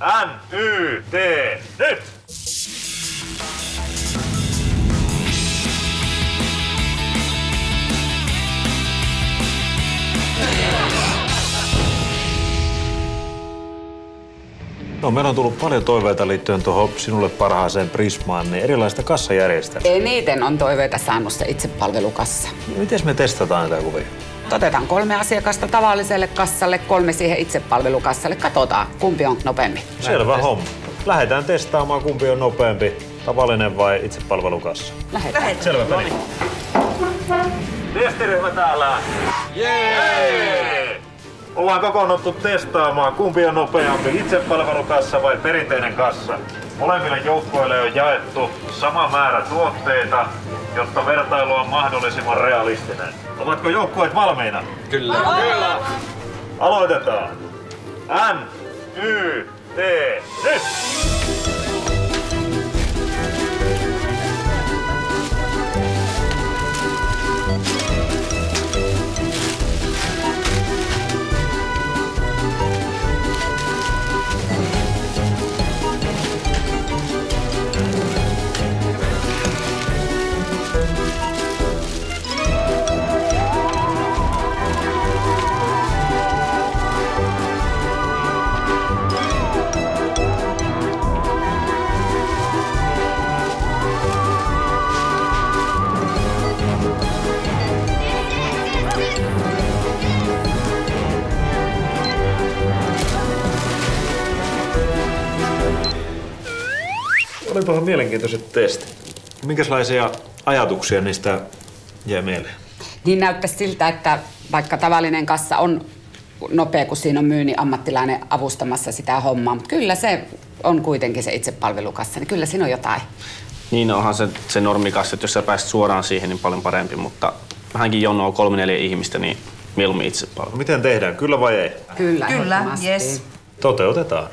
N, Y, T, nyt! No, meillä on tullut paljon toiveita liittyen tuohon sinulle parhaaseen Prismaan, niin erilaista kassajärjestelmää. Eniten on toiveita saanut se itsepalvelukassa. Miten me testataan tätä kuvia? Otetaan kolme asiakasta tavalliselle kassalle, kolme siihen itsepalvelukassalle. Katsotaan, kumpi on nopeammin. Selvä homma. Lähdetään testaamaan, kumpi on nopeampi, tavallinen vai itsepalvelukassa. Lähdetään. Selvä peli. Testiryhmä täällä. Jee! Ollaan kokoonnuttu testaamaan, kumpi on nopeampi, itsepalvelukassa vai perinteinen kassa. Molemmille joukkoille on jaettu sama määrä tuotteita, jotta vertailu on mahdollisimman realistinen. Ovatko joukkueet valmiina? Kyllä. Kyllä. Aloitetaan. N, Y, T, nyt! Olipahan mielenkiintoiset testit. Minkälaisia ajatuksia niistä jää mieleen? Niin näyttäisi siltä, että vaikka tavallinen kassa on nopea, kun siinä on myynnin ammattilainen avustamassa sitä hommaa, mutta kyllä se on kuitenkin se itsepalvelukassa, niin kyllä siinä on jotain. Niin onhan se, se normikassa, että jos sä pääset suoraan siihen, niin paljon parempi, mutta vähänkin jonoa kolme neljä ihmistä, niin mieluummin itse No, miten tehdään, kyllä vai ei? Kyllä, Kyllä, yes. Toteutetaan.